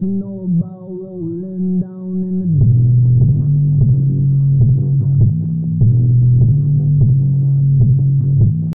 no